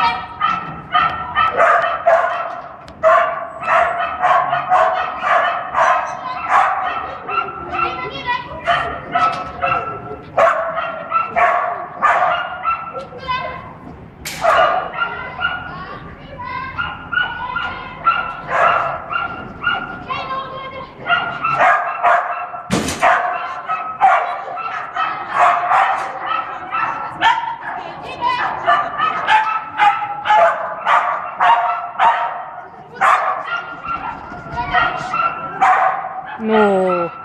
Bye. No.